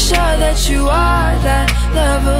sure that you are that love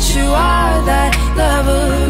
That you are that love